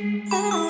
Oh.